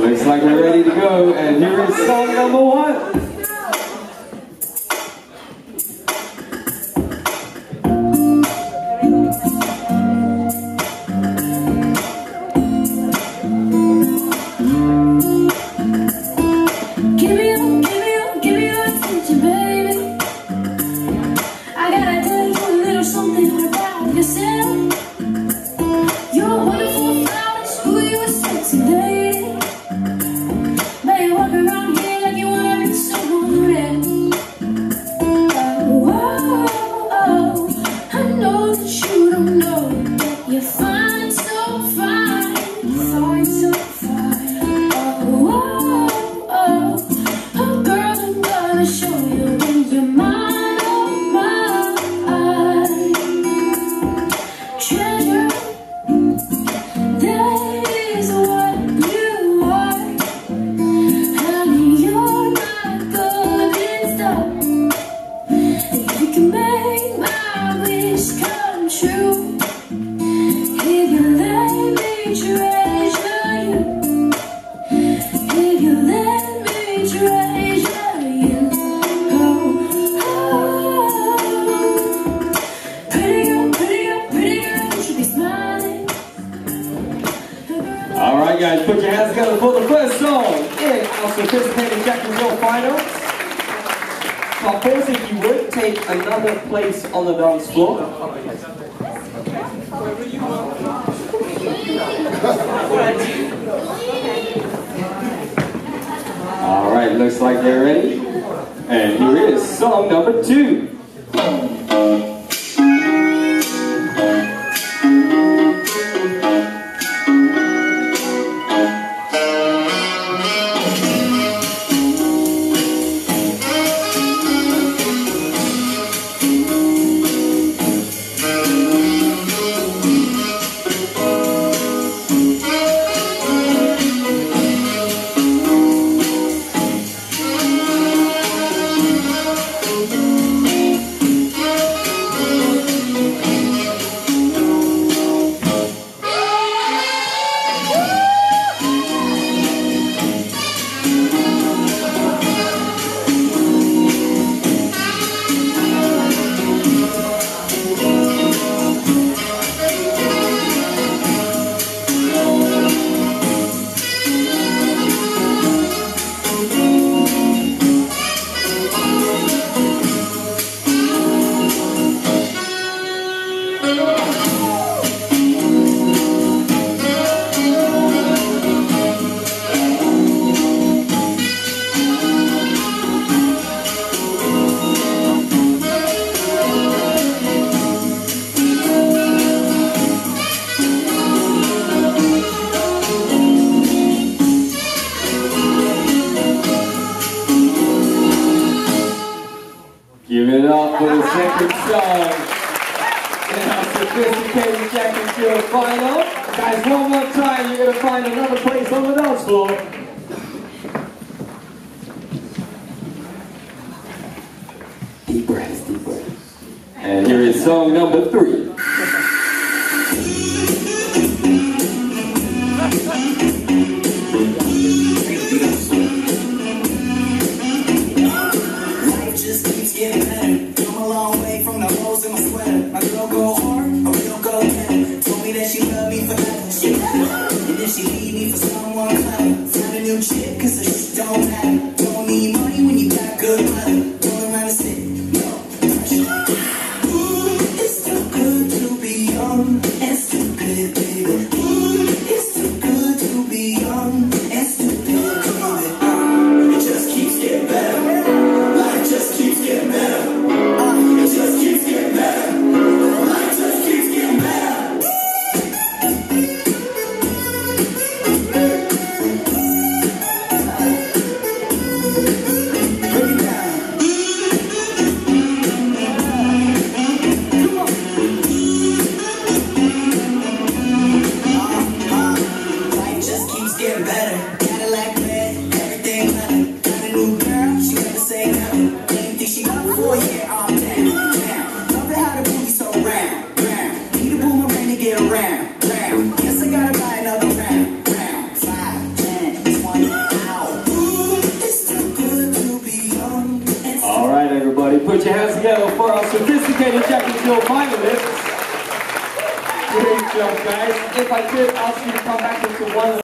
Looks like we're ready to go, and here is song number one. Guys, put your hands together for the first song in our sophisticated Jack and Jill final. Parpors, if you would, take another place on the dance floor. Alright, looks like they're ready. And here is song number two. Give it up for the second song in our sophisticated Jack and Jill final. Guys, one more time, you're going to find another place on the dance floor. Deep breaths, deep breaths. And here is song number three. She leave me for someone else. new girl, she never say nothing. Didn't think she got four, yeah, I'm down. Love it how the booty so round, round. Need a boomerang to get around, round. Guess I gotta buy another round, round. Five, ten, twenty, out. Ooh, it's too good to be young. All right, everybody, put your hands together for our sophisticated Jack and Jill finalists. Great job, guys. If I could ask you to come back into one